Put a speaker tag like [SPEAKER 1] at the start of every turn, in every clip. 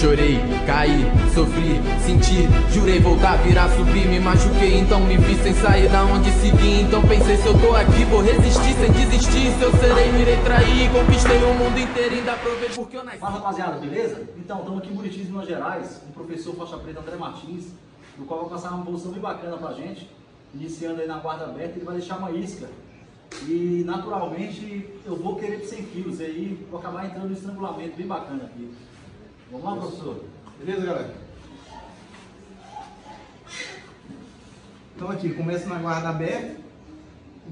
[SPEAKER 1] Chorei, caí, sofri, senti, jurei voltar, virar, subir, me machuquei, então me vi sem sair da onde segui. Então pensei se eu tô aqui, vou resistir sem desistir. Se eu serei, irei trair, conquistei o mundo inteiro, ainda provei porque eu nasci.
[SPEAKER 2] Fala rapaziada, beleza? Então, estamos aqui em Buritis, Minas Gerais, com o professor faixa preta André Martins, no qual vai passar uma posição bem bacana pra gente, iniciando aí na guarda aberta, ele vai deixar uma isca. E naturalmente eu vou querer 100 quilos aí, vou acabar entrando no estrangulamento bem bacana aqui. Vamos lá, professor?
[SPEAKER 3] Beleza, galera? Então aqui, começa na guarda aberta.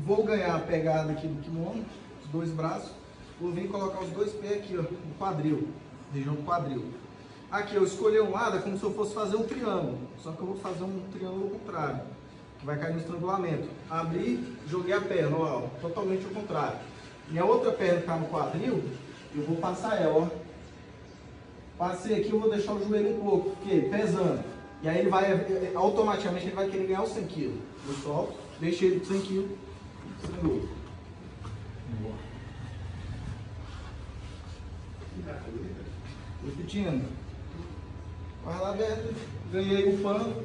[SPEAKER 3] Vou ganhar a pegada aqui do kimono, os dois braços. Vou vir colocar os dois pés aqui, ó, no quadril, região do quadril. Aqui eu escolhi um lado, é como se eu fosse fazer um triângulo, só que eu vou fazer um triângulo ao contrário, que vai cair no estrangulamento. Abri, joguei a perna, ó, totalmente ao contrário. Minha outra perna está no quadril, eu vou passar ela, ó. Passei aqui, eu vou deixar o joelho um pouco, porque pesando. E aí ele vai, automaticamente ele vai querer ganhar os 100 kg. Eu solto, deixei ele com 100 kg, estrangulou. Repetindo. Guarda aberta, ganhei o pano,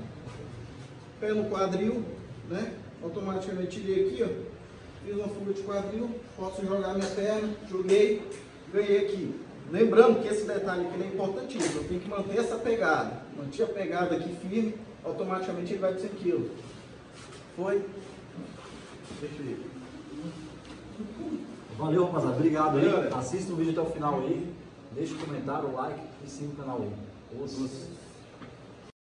[SPEAKER 3] pé no quadril, né? Automaticamente tirei aqui, ó. Fiz uma fuga de quadril, posso jogar minha perna, joguei, ganhei aqui. Lembrando que esse detalhe aqui é importantíssimo, eu tenho que manter essa pegada. Mantive a pegada aqui firme, automaticamente ele vai de 100 kg. Foi? Perfeito.
[SPEAKER 2] Valeu, rapaziada. Obrigado aí. Assista o vídeo até o final aí. Deixa o comentário, o like e siga o canal aí. Outros.